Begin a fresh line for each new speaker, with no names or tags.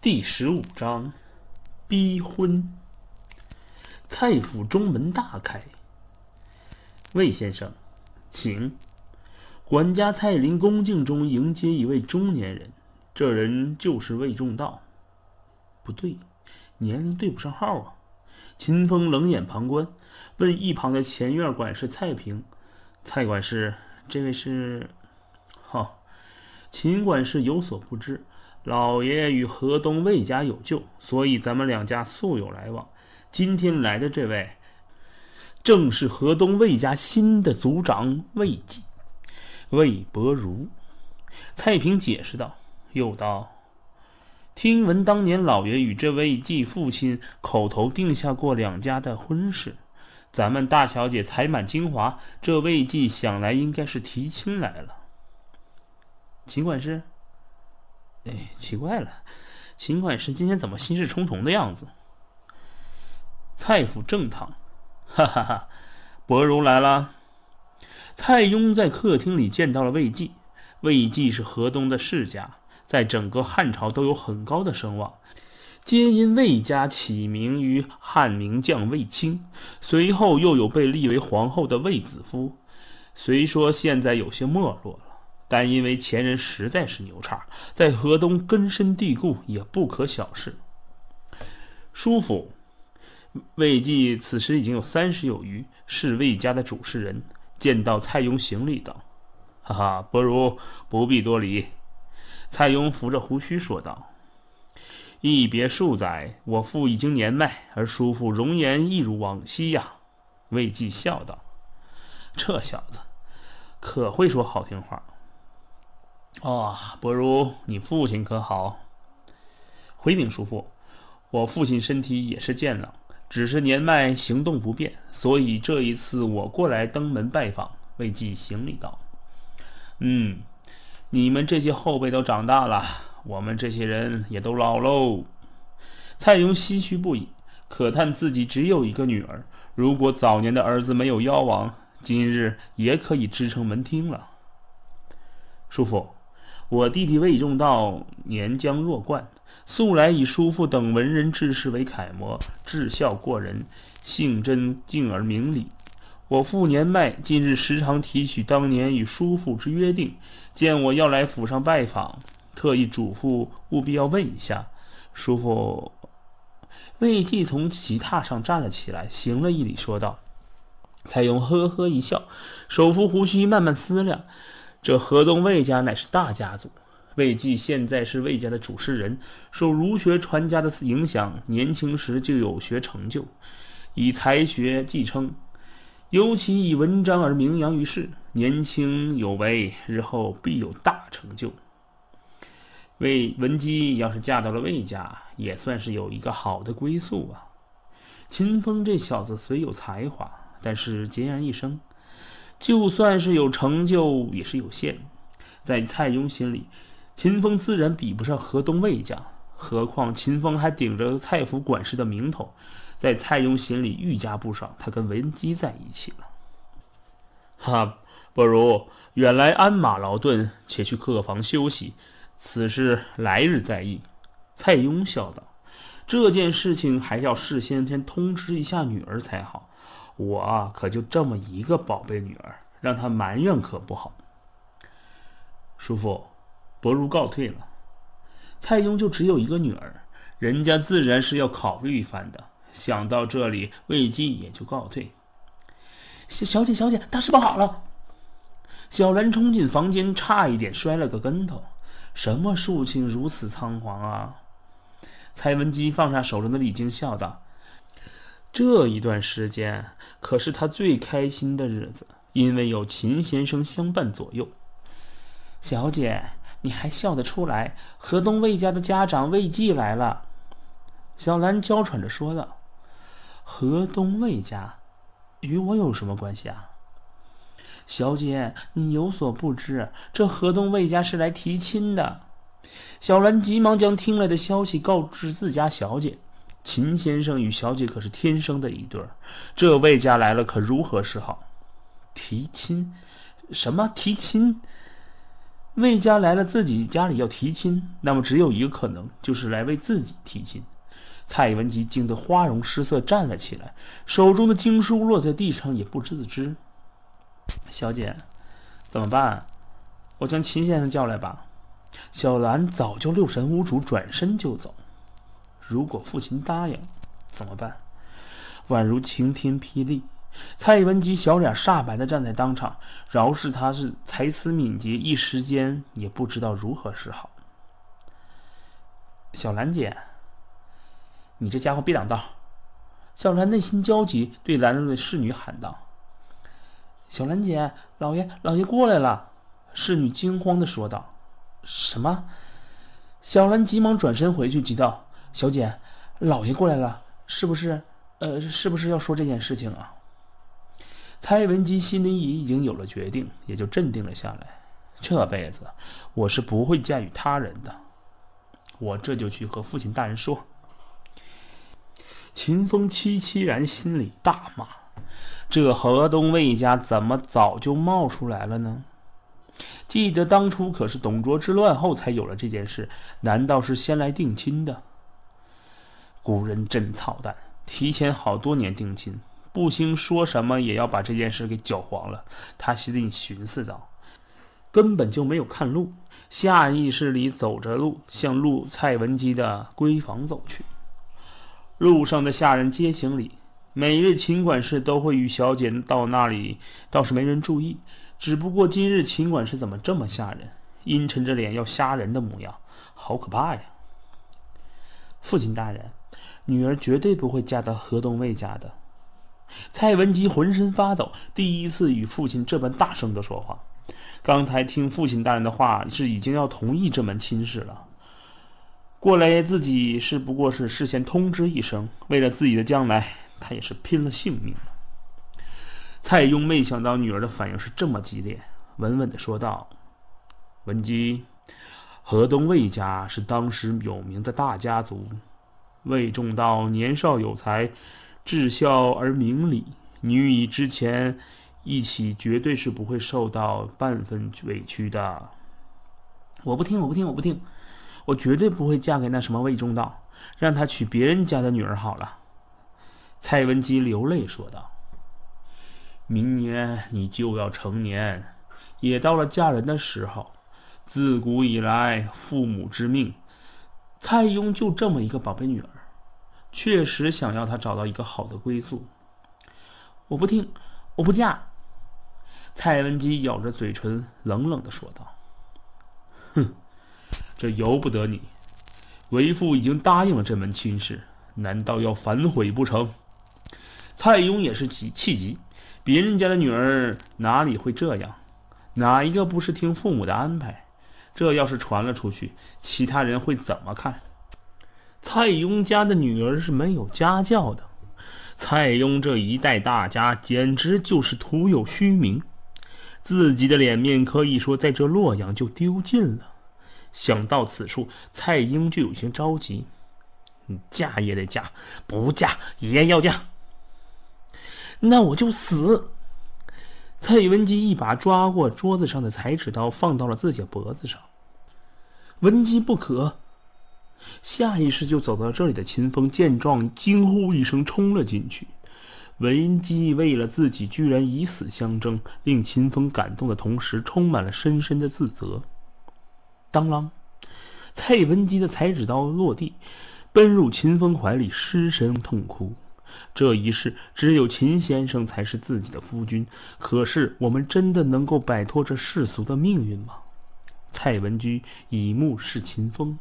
第十五章，逼婚。蔡府中门大开，魏先生，请。管家蔡林恭敬中迎接一位中年人，这人就是魏仲道。不对，年龄对不上号啊！秦风冷眼旁观，问一旁的前院管事蔡平：“蔡管事，这位是？”哈，秦管事有所不知，老爷与河东魏家有旧，所以咱们两家素有来往。今天来的这位，正是河东魏家新的族长魏继。魏伯如，蔡平解释道，又道：“听闻当年老爷与这魏继父亲口头定下过两家的婚事，咱们大小姐才满京华，这魏继想来应该是提亲来了。”秦管事，哎，奇怪了，秦管事今天怎么心事重重的样子？蔡府正堂，哈哈哈，伯如来了。蔡邕在客厅里见到了魏继，魏继是河东的世家，在整个汉朝都有很高的声望，皆因魏家起名于汉名将魏青，随后又有被立为皇后的卫子夫。虽说现在有些没落了，但因为前人实在是牛叉，在河东根深蒂固，也不可小视。叔父，魏继此时已经有三十有余，是魏家的主事人。见到蔡邕行礼道：“哈哈，伯如不必多礼。”蔡邕扶着胡须说道：“一别数载，我父已经年迈，而叔父容颜一如往昔呀。”魏继笑道：“这小子可会说好听话。”哦，伯如，你父亲可好？回禀叔父，我父亲身体也是健朗。只是年迈，行动不便，所以这一次我过来登门拜访。魏继行礼道：“嗯，你们这些后辈都长大了，我们这些人也都老喽。”蔡邕唏嘘不已，可叹自己只有一个女儿，如果早年的儿子没有夭亡，今日也可以支撑门庭了。叔父，我弟弟魏仲道年将弱冠。素来以叔父等文人志士为楷模，志孝过人，性真静而明理。我父年迈，今日时常提起当年与叔父之约定，见我要来府上拜访，特意嘱咐务必要问一下叔父。魏继从席榻上站了起来，行了一礼，说道：“蔡邕呵呵一笑，手扶胡须，慢慢思量。这河东魏家乃是大家族。”魏继现在是魏家的主事人，受儒学传家的影响，年轻时就有学成就，以才学继称，尤其以文章而名扬于世。年轻有为，日后必有大成就。魏文姬要是嫁到了魏家，也算是有一个好的归宿啊。秦风这小子虽有才华，但是孑然一身，就算是有成就，也是有限。在蔡邕心里。秦风自然比不上河东魏家，何况秦风还顶着蔡府管事的名头，在蔡邕心里愈加不爽。他跟文姬在一起了，哈，不如远来鞍马劳顿，且去客房休息，此事来日再议。蔡邕笑道：“这件事情还要事先先通知一下女儿才好，我可就这么一个宝贝女儿，让她埋怨可不好。”叔父。伯如告退了，蔡邕就只有一个女儿，人家自然是要考虑一番的。想到这里，魏晋也就告退。小小姐，小姐，大事不好了！小兰冲进房间，差一点摔了个跟头。什么事情如此仓皇啊？蔡文姬放下手中的礼金，笑道：“这一段时间可是她最开心的日子，因为有秦先生相伴左右。”小姐。你还笑得出来？河东魏家的家长魏继来了。小兰娇喘着说道：“河东魏家，与我有什么关系啊？”小姐，你有所不知，这河东魏家是来提亲的。小兰急忙将听来的消息告知自家小姐：“秦先生与小姐可是天生的一对儿，这魏家来了，可如何是好？”提亲？什么提亲？魏家来了自己家里要提亲，那么只有一个可能，就是来为自己提亲。蔡文姬惊得花容失色，站了起来，手中的经书落在地上，也不自知。小姐，怎么办？我将秦先生叫来吧。小兰早就六神无主，转身就走。如果父亲答应，怎么办？宛如晴天霹雳。蔡文姬小脸煞白的站在当场，饶是他是才思敏捷，一时间也不知道如何是好。小兰姐。你这家伙别挡道！小兰内心焦急，对拦路的侍女喊道：“小兰姐，老爷，老爷过来了！”侍女惊慌的说道：“什么？”小兰急忙转身回去，急道：“小姐，老爷过来了，是不是？呃，是不是要说这件事情啊？”蔡文姬心里也已经有了决定，也就镇定了下来。这辈子我是不会嫁与他人的，我这就去和父亲大人说。秦风凄凄然心里大骂：“这河东魏家怎么早就冒出来了呢？记得当初可是董卓之乱后才有了这件事，难道是先来定亲的？古人真操蛋，提前好多年定亲，不兴说什么也要把这件事给搅黄了。”他心里寻思道：“根本就没有看路，下意识里走着路向陆蔡文姬的闺房走去。”路上的下人皆行礼，每日秦管事都会与小姐到那里，倒是没人注意。只不过今日秦管事怎么这么吓人？阴沉着脸要杀人的模样，好可怕呀！父亲大人，女儿绝对不会嫁到河东魏家的。蔡文姬浑身发抖，第一次与父亲这般大声的说话。刚才听父亲大人的话，是已经要同意这门亲事了。过来，自己是不过是事先通知一声，为了自己的将来，他也是拼了性命。蔡邕没想到女儿的反应是这么激烈，稳稳的说道：“文姬，河东魏家是当时有名的大家族，魏仲道年少有才，至孝而明理，你与之前一起，绝对是不会受到半分委屈的。”我不听，我不听，我不听。我绝对不会嫁给那什么魏忠道，让他娶别人家的女儿好了。”蔡文姬流泪说道。“明年你就要成年，也到了嫁人的时候。自古以来，父母之命，蔡邕就这么一个宝贝女儿，确实想要她找到一个好的归宿。我不听，我不嫁。”蔡文姬咬着嘴唇，冷冷的说道：“哼。”这由不得你，为父已经答应了这门亲事，难道要反悔不成？蔡邕也是急气急，别人家的女儿哪里会这样？哪一个不是听父母的安排？这要是传了出去，其他人会怎么看？蔡邕家的女儿是没有家教的，蔡邕这一代大家简直就是徒有虚名，自己的脸面可以说在这洛阳就丢尽了。想到此处，蔡英就有些着急。你嫁也得嫁，不嫁也要嫁。那我就死！蔡文姬一把抓过桌子上的裁纸刀，放到了自己脖子上。文姬不可！下意识就走到这里的秦风见状，惊呼一声，冲了进去。文姬为了自己居然以死相争，令秦风感动的同时，充满了深深的自责。当啷！蔡文姬的裁纸刀落地，奔入秦风怀里，失声痛哭。这一世，只有秦先生才是自己的夫君。可是，我们真的能够摆脱这世俗的命运吗？蔡文姬以目视秦风。